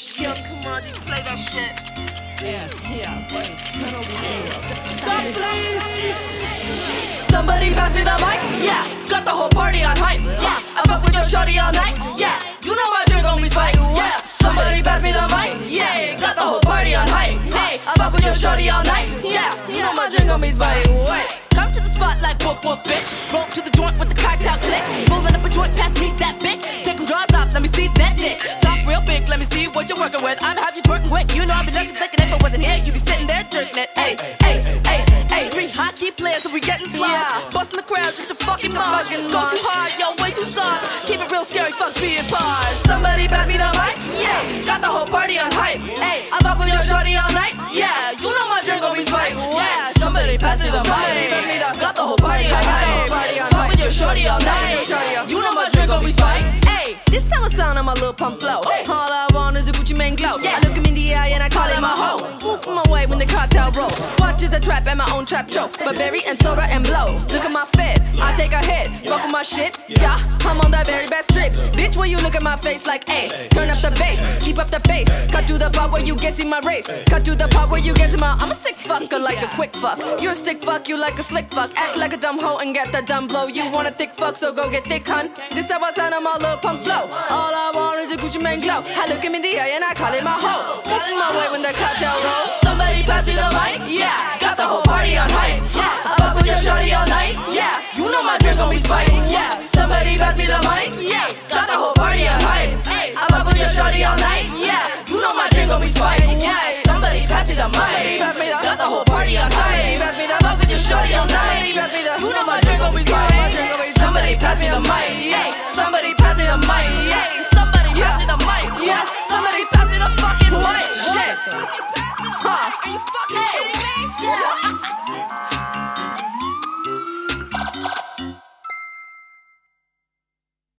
shit. Come on, just play that shit. Yeah, yeah, wait, turn over. Stop, please. Somebody pass me the mic, yeah. Got the whole party on hype, yeah. I fuck with your shorty all night, yeah. You know my drink gon' be spiked, yeah. Somebody pass me the mic, yeah. Got the whole party on hype, hey. I fuck with your shorty all night, yeah. You know my drink be spiked, wait. Come to the spot like woof woof, bitch. Roll to the joint with the cocktail click. Rolling up a joint, pass me what you're working with. I'ma have you twerking with. You know I've been looking thinking if I wasn't here, you'd be sitting there jerking it. Hey, hey, hey, hey. Three hockey players, so we getting slow. Yeah. Busting the crowd just to fucking march. Go too hard, yo, way too soft. Keep it real scary, fuck being paused. Somebody pass me the mic, yeah. Got the whole party on hype, hey. I fuck with your shorty all night, yeah. You know my drink gon' be spiked, yeah. Somebody pass me the mic, this how I sound on my Lil Pump flow. All I want is a Gucci Mane glow. I look him in the eye and I call it my hoe. Move from my way when the cartel roll. Watch as I trap at my own trap show. But berry and soda and blow. Look at my fit, I take a hit. Fuck with my shit, yeah. I'm on that very best trip. Bitch, when you look at my face like, hey, turn up the bass, keep up the bass. Cut to the part where you see my race. Cut to the part where you get to my. I'm a sick fucker like a quick fuck. You're a sick fuck, you like a slick fuck. Act like a dumb hoe and get the dumb blow. You want a thick fuck, so go get thick, hun. This how I sound on my Lil Pump flow. All I want is a Gucci Mane glow. I look him in the eye and I call it my hoe. Move my way when the cartel rolls. Somebody pass me the mic, yeah. Got the whole party on hype, yeah. I fuck with your shorty all night, yeah. You know my drink gon' be spiked, yeah. Somebody pass me the mic, yeah. Got the whole party on hype, hey. I fuck with your shorty all night, yeah. Huh? Are you fucking hey.